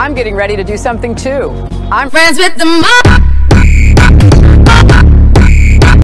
I'm getting ready to do something too. I'm Friends with the mob.